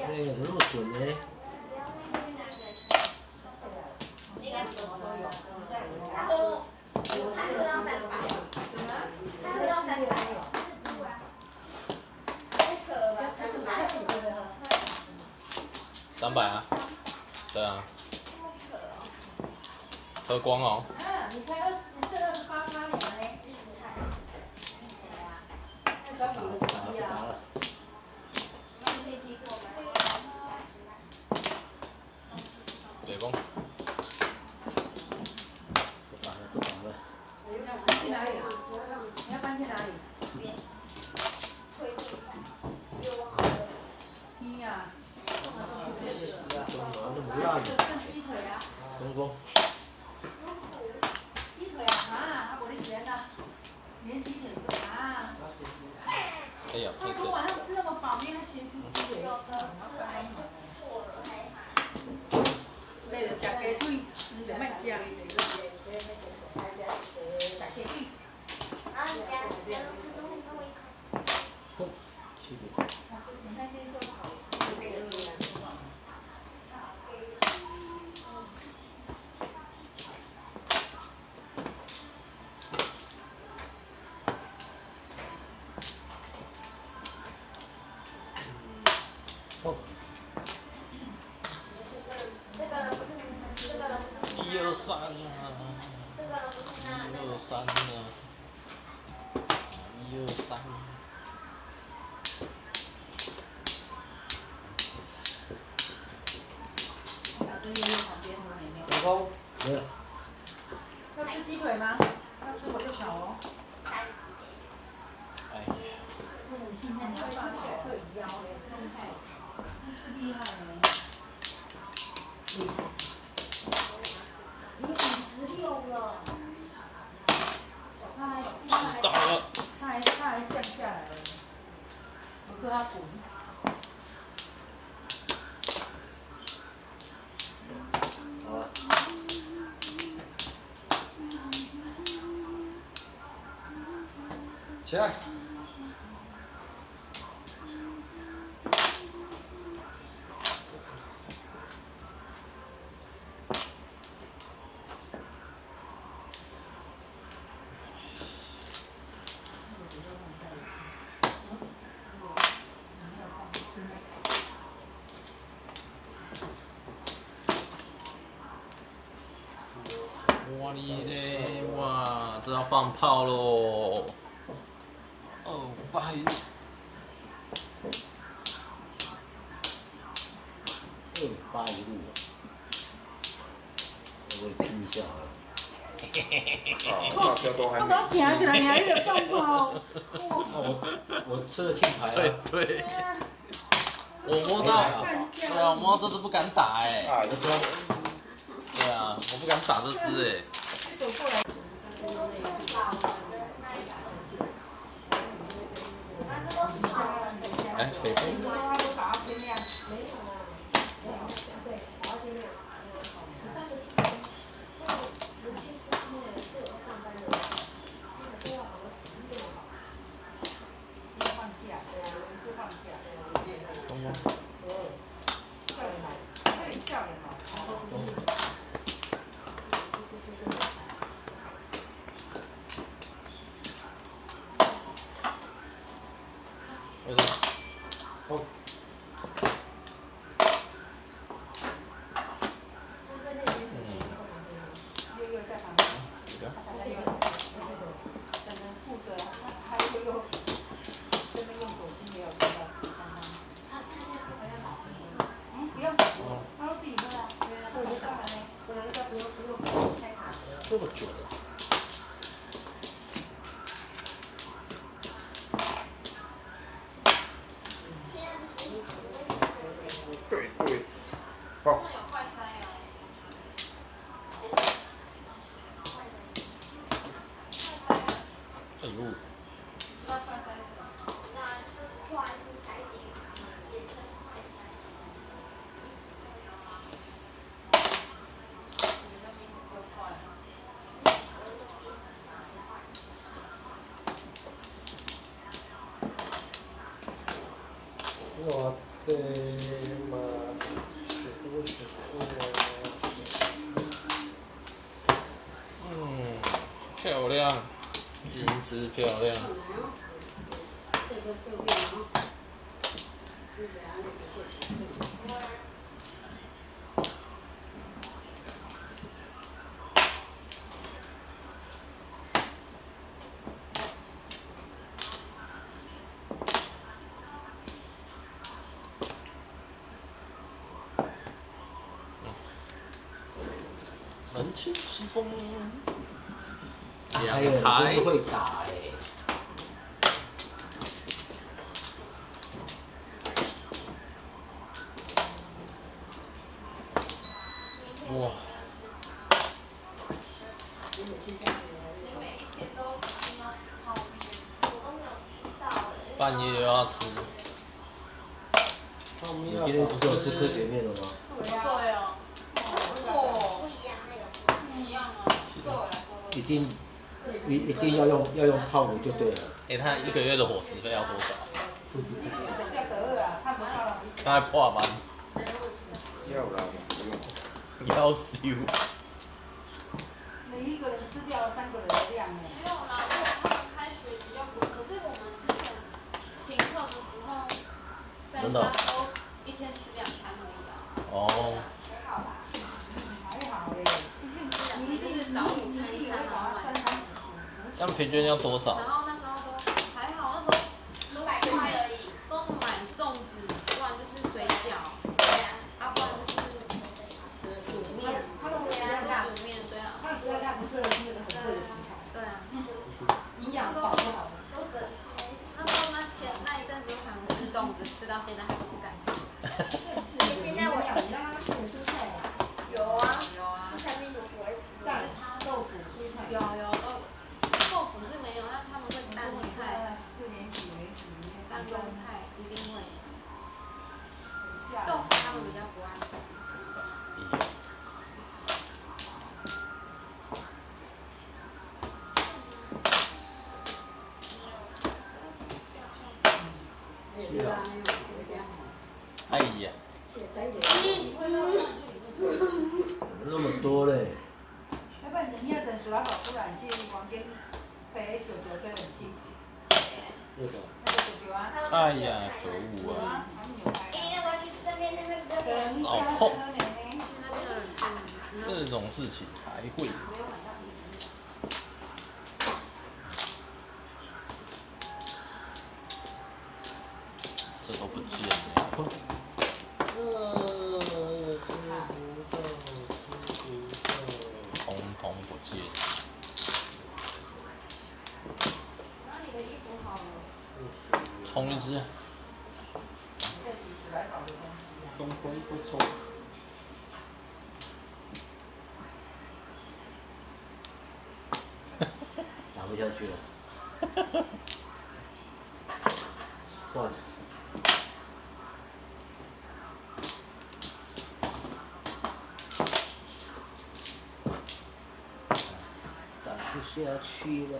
哎，那么准呢？三百啊，对啊，喝光哦。你才二十，你这二十八八年嘞？那高考的成绩啊？对公，不打了，不打了。去哪里啊？你要搬去哪里？一呀。中华那么烂，看鸡腿啊，中公。鸡腿啊，啊，我的天呐，连鸡腿都啊！哎呀，配色。他说晚上吃那么饱，明天先吃鸡腿。累了，吃鸡腿，你就卖吃。吃鸡腿。七三啊，一二三。中公。没有。要吃鸡腿吗？要吃我就炒哦。哎，今天你要把那个？腿腰嘞，厉害，厉害嘞。你五十六了，他还知他还道了。他还他还降下来了，我跟他滚。好了。起来。哇你嘞，哇，这要放炮喽！二八一路，我也拼一下啊。大家都还我没都行起来，还有放炮。我我吃了听牌对啊。对，我摸到，对啊，摸到都不敢打哎、啊，我说对啊，我不敢打这只哎、哎、北风，你说他都打到天亮。要放假，对啊，我们是路。我。漂亮。神清西风，还有人两排会打半夜又要吃，你今天不是有吃科学面了吗？对呀，哦，哦，不一样那个。不一样一定一一定要用要用泡的就对了。哎、他一个月的伙食费要多少？人家得了啊，看不到了，刚才破班，要啦，不用。要修。你一个人吃掉三个人的量呢。没有啦，因为他们开学比较晚，可是我们之前停课的时候，在真的家都一天吃两餐而已啊。哦，还好啦，还好嘞，一天吃两餐，早午餐一餐，晚餐。这样平均要多少？然后那时候都还好，那时候五百块而已，都买粽子，不然就是水饺，对啊，啊不然就是煮面，他的食量大，煮面，对啊，他的食量大不适合吃那个很贵的食材，对啊。营养保不好的。都整吃。那时候那前那一阵子常吃粽子，吃到现在还是不敢吃。现在我你让他吃蔬菜啊，有啊，有啊。是餐厅都不会吃，蛋豆腐、蔬菜。有有豆豆腐是没有，那他们会蛋菜、四年级、年级。里面蛋跟菜一定会。豆腐他们比较不爱吃。是啊，哎呀，怎么那么多嘞？要不然你要等暑假跑出来，你进房间陪九九吹冷气，为什么？那个九九啊，哎呀，可恶啊！啊，他们哎，啊。要不然去那边那边比较便宜。好痛去那边呢去那边的人去，这种事情还会。这都不见了。错。打不下去了。换。打不下去了。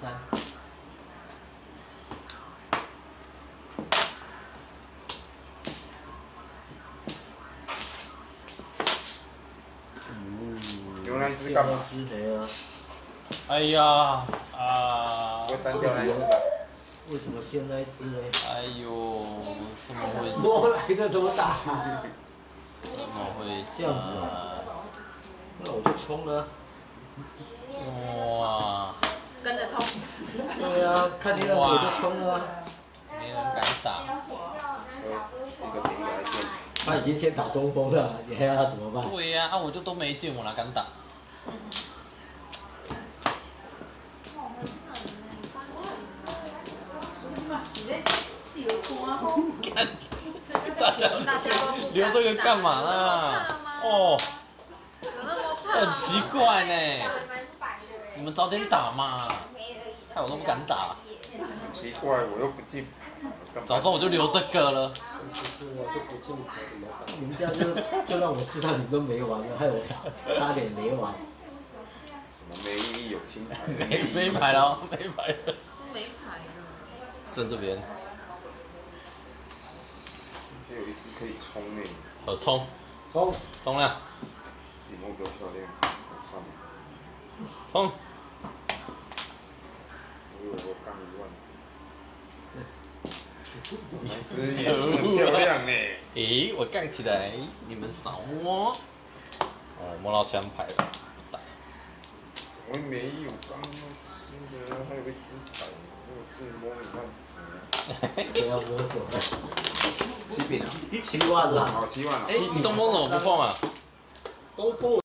三。牛那一只干嘛？只没啊？哎呀啊不！会？单掉那一只吧？为什么先那一只呢？哎呦，怎么会？摸来的怎么打？怎么会？这样子啊那我就冲了。哇，跟着冲。对啊，看这样子我就冲了啊。没人敢打。一个便宜来见。他已经先打东风了，你还要他怎么办？对呀、啊，我就都没进，我哪敢打？大家留这个干嘛啦？哦？很奇怪呢。你们早点打嘛，害我都不敢打。奇怪，我又不进。早知道我就留这个了。就是我就不进怎么办？你们这样就就让我知道你们都没玩了，害我差点没玩。没有金牌？没没牌了，没牌了。都没牌了。剩这边，还有一只可以冲呢，好冲冲，冲了，自己目标漂亮，我操！冲！我以为我刚一万，那只也是很漂亮呢。诶，我杠起来，你们扫摸。哦，摸到枪牌了，打。我没有，刚刚吃的还有一只牌，我自己摸你看。不要摸走了，七饼啊！七万了，好，七万了。哎，你东风怎么不碰啊？东风